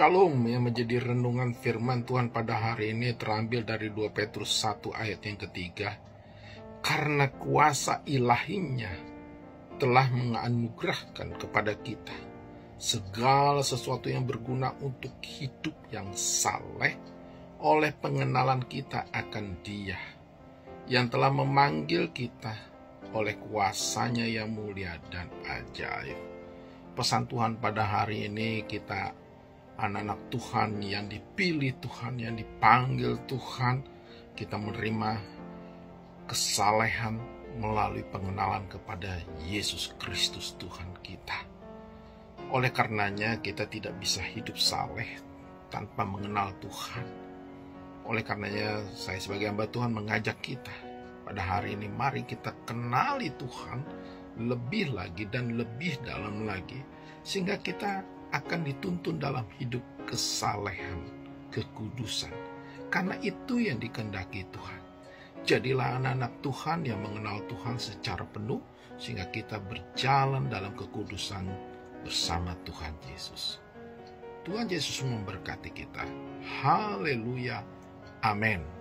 Shalom yang menjadi renungan firman Tuhan pada hari ini terambil dari 2 Petrus 1 ayat yang ketiga. Karena kuasa ilahinya telah menganugerahkan kepada kita segala sesuatu yang berguna untuk hidup yang saleh oleh pengenalan kita akan dia yang telah memanggil kita oleh kuasanya yang mulia dan ajaib. Pesan Tuhan pada hari ini kita anak-anak Tuhan yang dipilih Tuhan, yang dipanggil Tuhan, kita menerima kesalehan melalui pengenalan kepada Yesus Kristus Tuhan kita. Oleh karenanya kita tidak bisa hidup saleh tanpa mengenal Tuhan. Oleh karenanya saya sebagai hamba Tuhan mengajak kita pada hari ini mari kita kenali Tuhan lebih lagi dan lebih dalam lagi sehingga kita akan dituntun dalam hidup kesalehan, kekudusan. Karena itu yang dikendaki Tuhan. Jadilah anak-anak Tuhan yang mengenal Tuhan secara penuh sehingga kita berjalan dalam kekudusan bersama Tuhan Yesus. Tuhan Yesus memberkati kita. Haleluya. Amin.